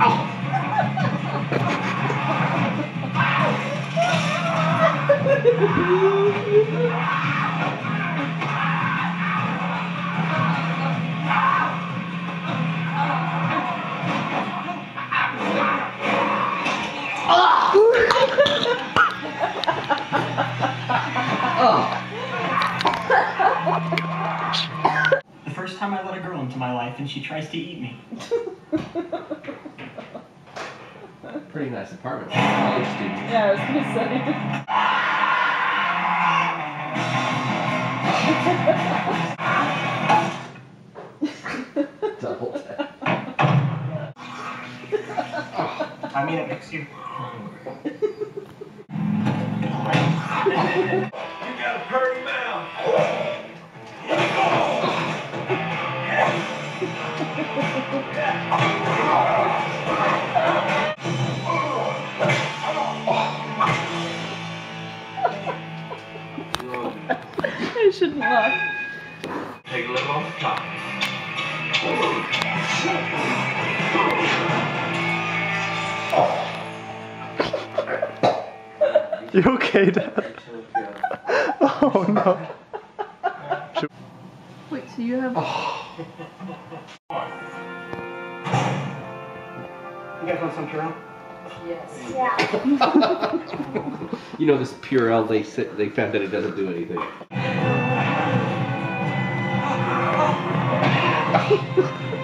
the first time I let a girl into my life and she tries to eat me. Pretty nice apartment for a college student. Yeah, I was gonna say. Double tap. Oh, I mean, it makes you hungry. You got a purty mouth. I shouldn't laugh. Take a look off the top. You okay, Dad? Oh no. Wait, so you have. You guys want some Purell? You know this Purell, they said, they found that it doesn't do anything. Bye.